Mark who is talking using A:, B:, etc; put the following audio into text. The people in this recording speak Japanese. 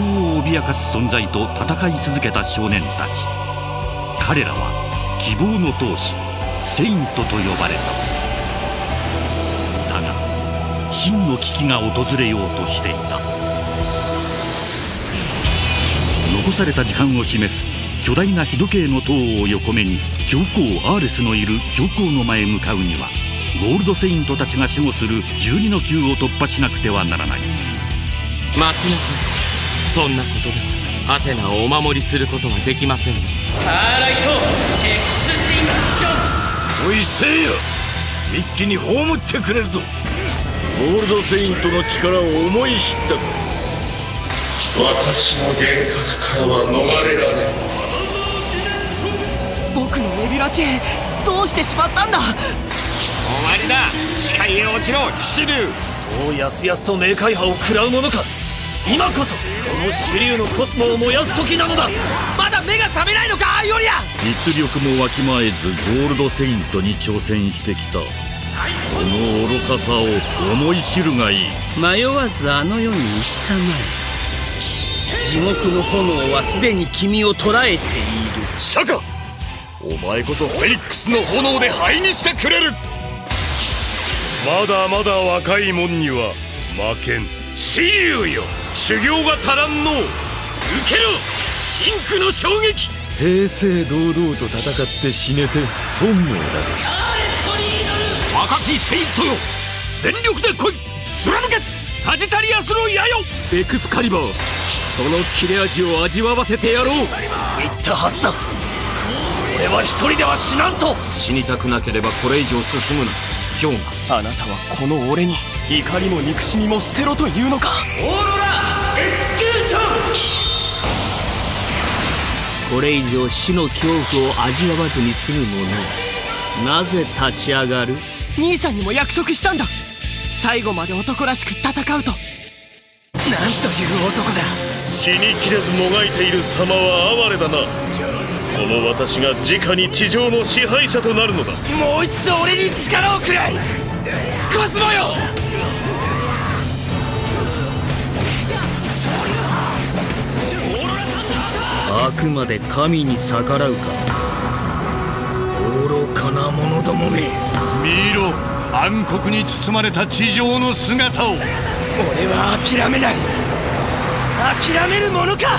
A: を脅かす存在と戦い続けた少年たち。彼らは希望の闘士セイントと呼ばれた。だが真の危機が訪れようとしていた。残された時間を示す巨大な日時計の塔を横目に教皇アーレスのいる教皇の前へ向かうにはゴールドセイントたちが守護する12の級を突破しなくてはならない。
B: 待ちなさい。そんなことではアテナをお守りすることはできません
C: ターライトエクスティンクション
D: おいせいや一気に葬ってくれるぞ。ゴールドセイントの力を思い知ったか。
E: 私の幻覚からは逃れられん。
F: 僕のネビュラチェどうしてしまったんだ？終
B: わりだ。視界へ落ちろシル
G: そうやすやすと冥界派を食らうものか今こそこの支流のコスモを燃やす時なのだ。
F: まだ目が覚めないのかアイオリア。
A: 実力もわきまえずゴールドセイントに挑戦してきた。その愚かさを思い知るがいい。
F: 迷わずあの世に行ったまえ。地獄の炎はすでに君を捕らえている。
D: シャカ！お前こそフェニックスの炎で灰にしてくれる。
H: まだまだ若い者には負けん。
D: 紫龍よ修行が足らんの受けろ真空の衝撃。
H: 正々堂々と戦って死ねて本望だぞ
D: 若きセイントよ全力で来い。貫け。サジタリアスの矢よ。
G: エクスカリバー。その切れ味を味わわせてやろう。言ったはずだ。俺は一人では死なんと。
D: 死にたくなければこれ以上進むな。氷
G: 河あなたはこの俺に怒りも憎しみも捨てろというのか。
C: オーロラエクスキューショ
F: ン。これ以上死の恐怖を味わわずに済む者なぜ立ち上がる？兄さんにも約束したんだ。最後まで男らしく戦うと。なんという男だ。
H: 死にきれずもがいている様は哀れだな。この私が直に地上の支配者となるのだ。
F: もう一度俺に力をくれ。コスモよくまで神に逆らうか。愚かな者どもめ。
D: 見ろ暗黒に包まれた地上の姿を。俺
F: は諦めない。諦めるものか